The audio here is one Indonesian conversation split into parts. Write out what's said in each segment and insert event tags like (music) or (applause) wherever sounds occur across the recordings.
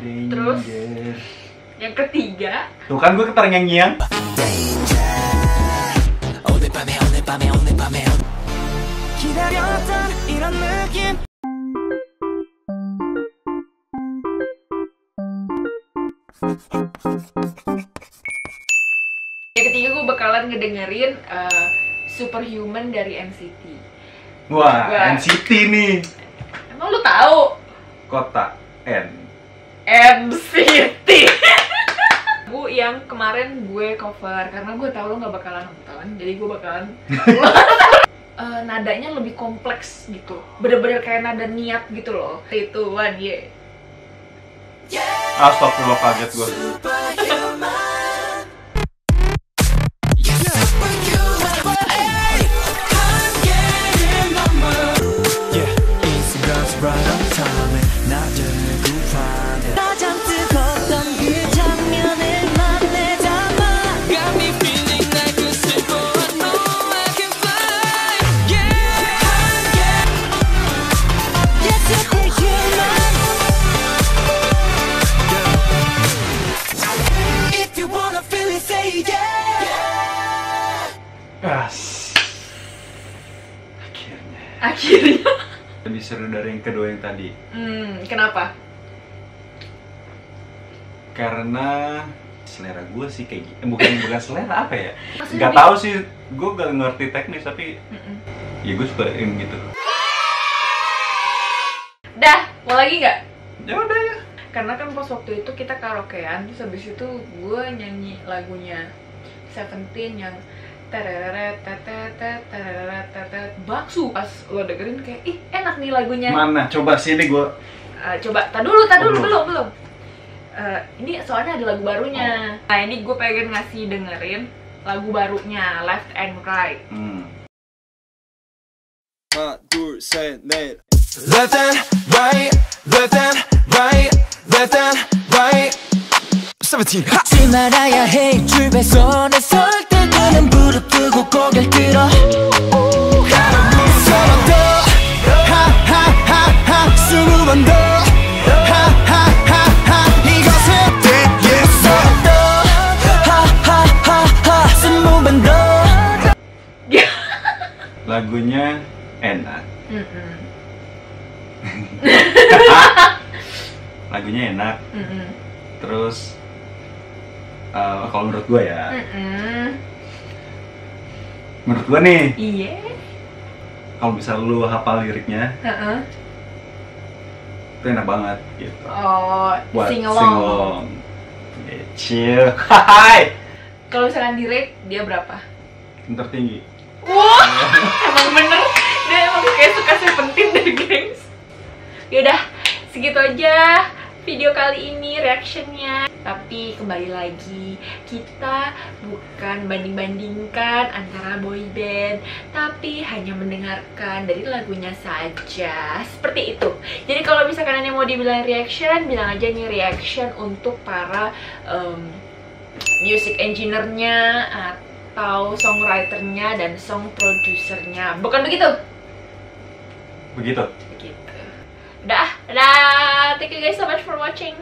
Terus yang ketiga. Tuh kan gue keternyanyian. Yang ketiga gue bakalan ngedengerin uh, Superhuman dari NCT. Wah, Wah, NCT nih. Emang lu tau? Kota N. NCT? Bu yang kemarin gue cover karena gue tahu lo nggak bakalan nonton, jadi gue bakalan (laughs) Eh, nadanya lebih kompleks gitu, bener-bener kayak nada niat gitu loh. Itu one yeah. Astagfirullah kaget gue. If you wanna feel it, say yeah. Akhirnya. Akhirnya, (laughs) Lebih seru dari yang kedua yang tadi. hmm, kenapa? Karena selera gue sih kayak gitu. Bukan bukan selera apa ya? Maksudnya Gak tahu sih. Gue gak ngerti teknis tapi Mm-mm. ya gue suka yang gitu. Dah, mau lagi nggak? Ya udah ya karena kan pas waktu itu kita karaokean terus habis itu gue nyanyi lagunya Seventeen yang tereret tereret baksu pas lo dengerin kayak ih enak nih lagunya. Mana? Coba sini gue uh, coba tak dulu tak dulu oh, belum belum. Uh, ini soalnya ada lagu barunya. Oh. nah ini gue pengen ngasih dengerin lagu barunya Left and Right. Hmm. Left and right. 17. 잊지 말아야 해 줄배선에 설 때는 무릎 꿇고 고개를 들어. 서로 더 하하하하 스무 번 더. 하하하하 이것은 서로 더 하하하하 스무 번 더. Lagunya enak. Mm-mm, Lagunya enak. mm-mm, Terus eh, kalau menurut gue ya, mm-mm. menurut gue nih, iya kalau bisa lu hafal liriknya, Heeh. itu enak banget gitu. oh Buat sing along along. Ya, Chill. Hai. kalau misalkan di rate dia berapa Yang tertinggi. Wah, emang bener dia emang kayak suka seventeen deh gengs Yaudah, segitu aja video kali ini reactionnya Tapi kembali lagi, kita bukan banding-bandingkan antara boy band Tapi hanya mendengarkan dari lagunya saja Seperti itu Jadi kalau misalkan yang mau dibilang reaction, bilang aja nih reaction untuk para em, music engineer-nya atau songwriter-nya dan song producernya. Bukan begitu? Begitu. Begitu. Udah, udah. Thank you guys so much for watching.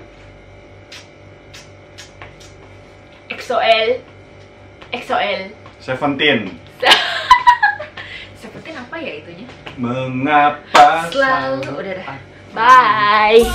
xol xol Seventeen. (laughs) Seventeen apa ya itunya? Mengapa selalu. Udah dah. Bye.